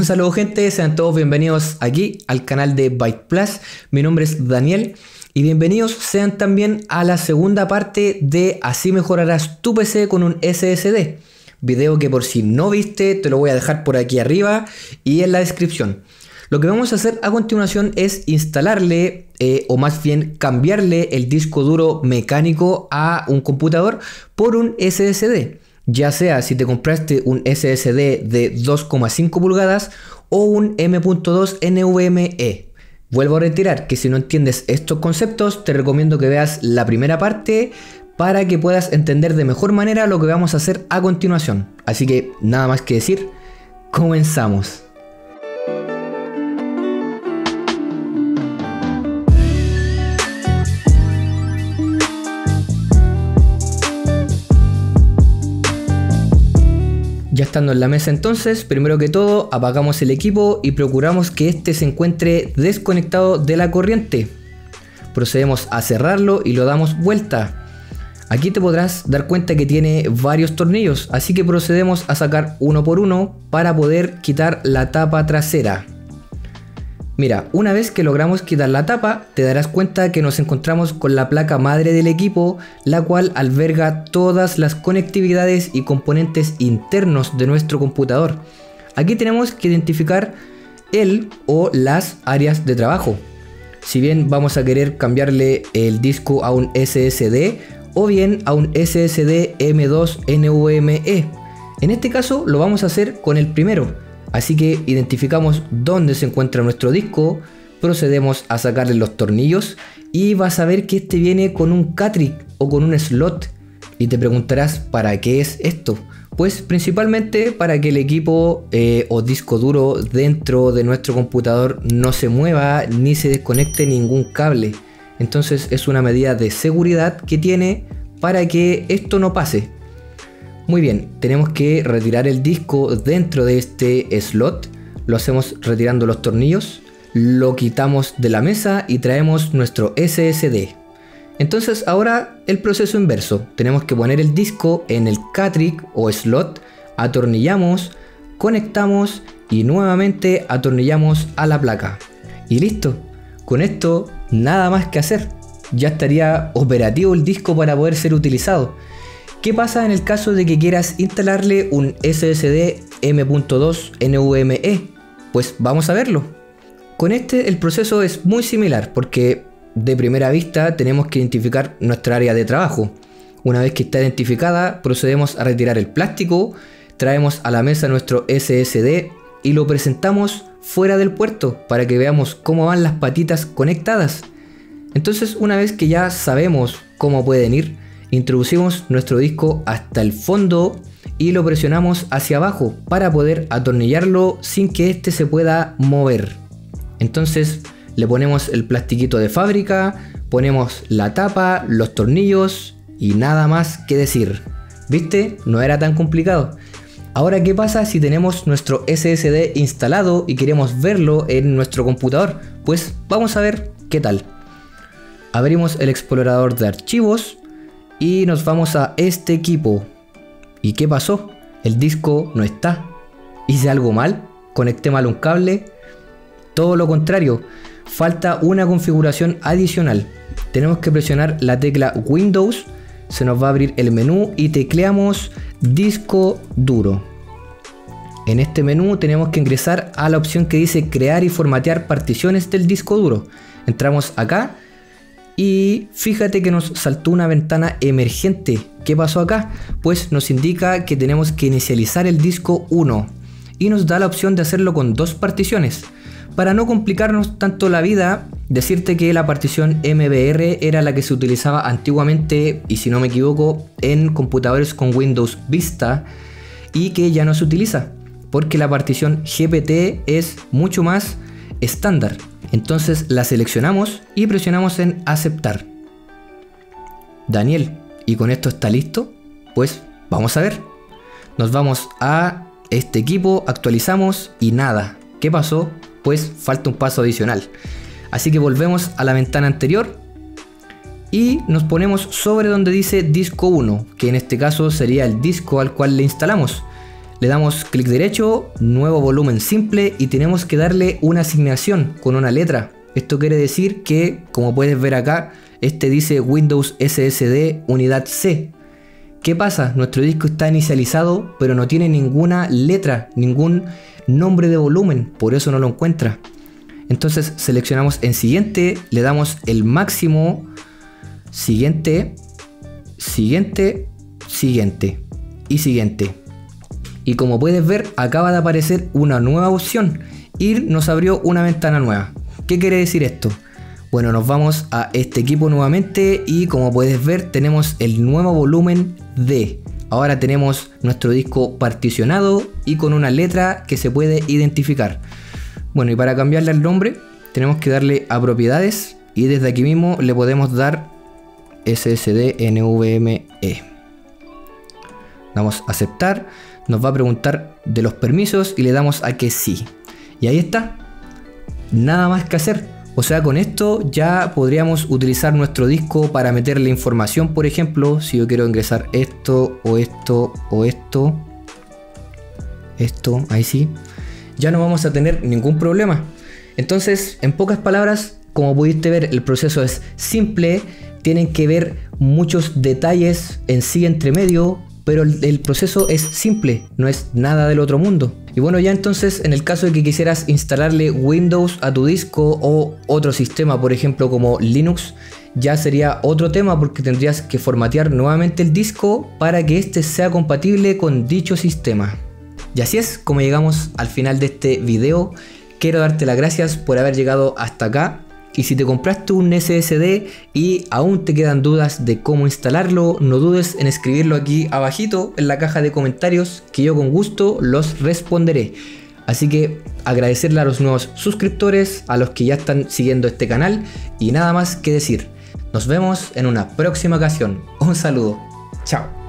Un saludo gente, sean todos bienvenidos aquí al canal de Byte Plus. Mi nombre es Daniel y bienvenidos sean también a la segunda parte de Así mejorarás tu PC con un SSD. Video que por si no viste te lo voy a dejar por aquí arriba y en la descripción. Lo que vamos a hacer a continuación es instalarle eh, o más bien cambiarle el disco duro mecánico a un computador por un SSD. Ya sea si te compraste un SSD de 2,5 pulgadas o un M.2 NVMe. Vuelvo a retirar que si no entiendes estos conceptos te recomiendo que veas la primera parte para que puedas entender de mejor manera lo que vamos a hacer a continuación. Así que nada más que decir, comenzamos. Ya estando en la mesa entonces, primero que todo apagamos el equipo y procuramos que éste se encuentre desconectado de la corriente. Procedemos a cerrarlo y lo damos vuelta. Aquí te podrás dar cuenta que tiene varios tornillos, así que procedemos a sacar uno por uno para poder quitar la tapa trasera. Mira, una vez que logramos quitar la tapa, te darás cuenta que nos encontramos con la placa madre del equipo, la cual alberga todas las conectividades y componentes internos de nuestro computador. Aquí tenemos que identificar el o las áreas de trabajo. Si bien vamos a querer cambiarle el disco a un SSD o bien a un SSD M2 NVMe. En este caso lo vamos a hacer con el primero Así que identificamos dónde se encuentra nuestro disco, procedemos a sacarle los tornillos y vas a ver que este viene con un cartridge o con un slot. Y te preguntarás, ¿para qué es esto? Pues principalmente para que el equipo eh, o disco duro dentro de nuestro computador no se mueva ni se desconecte ningún cable. Entonces es una medida de seguridad que tiene para que esto no pase. Muy bien, tenemos que retirar el disco dentro de este slot. Lo hacemos retirando los tornillos, lo quitamos de la mesa y traemos nuestro SSD. Entonces ahora el proceso inverso. Tenemos que poner el disco en el cartridge o slot, atornillamos, conectamos y nuevamente atornillamos a la placa. Y listo. Con esto nada más que hacer. Ya estaría operativo el disco para poder ser utilizado. ¿Qué pasa en el caso de que quieras instalarle un SSD M.2 NVMe? Pues vamos a verlo. Con este el proceso es muy similar porque de primera vista tenemos que identificar nuestra área de trabajo. Una vez que está identificada, procedemos a retirar el plástico, traemos a la mesa nuestro SSD y lo presentamos fuera del puerto para que veamos cómo van las patitas conectadas. Entonces, una vez que ya sabemos cómo pueden ir, Introducimos nuestro disco hasta el fondo y lo presionamos hacia abajo para poder atornillarlo sin que éste se pueda mover. Entonces le ponemos el plastiquito de fábrica, ponemos la tapa, los tornillos y nada más que decir. ¿Viste? No era tan complicado. Ahora, ¿qué pasa si tenemos nuestro SSD instalado y queremos verlo en nuestro computador? Pues vamos a ver qué tal. Abrimos el explorador de archivos y nos vamos a este equipo. ¿Y qué pasó? El disco no está. ¿Hice algo mal? ¿Conecté mal un cable? Todo lo contrario, falta una configuración adicional. Tenemos que presionar la tecla Windows, se nos va a abrir el menú y tecleamos disco duro. En este menú tenemos que ingresar a la opción que dice crear y formatear particiones del disco duro. Entramos acá y fíjate que nos saltó una ventana emergente. ¿Qué pasó acá? Pues nos indica que tenemos que inicializar el disco 1 y nos da la opción de hacerlo con dos particiones. Para no complicarnos tanto la vida, decirte que la partición MBR era la que se utilizaba antiguamente, y si no me equivoco, en computadores con Windows Vista y que ya no se utiliza, porque la partición GPT es mucho más estándar. Entonces la seleccionamos y presionamos en aceptar. Daniel, ¿y con esto está listo? Pues vamos a ver. Nos vamos a este equipo, actualizamos y nada. ¿Qué pasó? Pues falta un paso adicional. Así que volvemos a la ventana anterior y nos ponemos sobre donde dice disco 1, que en este caso sería el disco al cual le instalamos. Le damos clic derecho, nuevo volumen simple y tenemos que darle una asignación con una letra. Esto quiere decir que, como puedes ver acá, este dice Windows SSD unidad C. ¿Qué pasa? Nuestro disco está inicializado, pero no tiene ninguna letra, ningún nombre de volumen, por eso no lo encuentra. Entonces seleccionamos en siguiente, le damos el máximo, siguiente, siguiente, siguiente y siguiente. Y como puedes ver, acaba de aparecer una nueva opción. Ir nos abrió una ventana nueva. ¿Qué quiere decir esto? Bueno, nos vamos a este equipo nuevamente y como puedes ver tenemos el nuevo volumen D. Ahora tenemos nuestro disco particionado y con una letra que se puede identificar. Bueno, y para cambiarle el nombre tenemos que darle a propiedades y desde aquí mismo le podemos dar SSD NVMe. Damos a aceptar, nos va a preguntar de los permisos y le damos a que sí. Y ahí está. Nada más que hacer o sea, con esto ya podríamos utilizar nuestro disco para meterle información, por ejemplo, si yo quiero ingresar esto o esto o esto, esto, ahí sí, ya no vamos a tener ningún problema. Entonces, en pocas palabras, como pudiste ver, el proceso es simple, tienen que ver muchos detalles en sí entre medio, pero el, proceso es simple, no es nada del otro mundo. Y bueno, ya entonces en el caso de que quisieras instalarle Windows a tu disco o otro sistema, por ejemplo como Linux, ya sería otro tema porque tendrías que formatear nuevamente el disco para que éste sea compatible con dicho sistema. Y así es como llegamos al final de este video. Quiero darte las gracias por haber llegado hasta acá. Y si te compraste un SSD y aún te quedan dudas de cómo instalarlo, no dudes en escribirlo aquí abajito en la caja de comentarios que yo con gusto los responderé. Así que agradecerle a los nuevos suscriptores, a los que ya están siguiendo este canal y nada más que decir. Nos vemos en una próxima ocasión. Un saludo. Chao.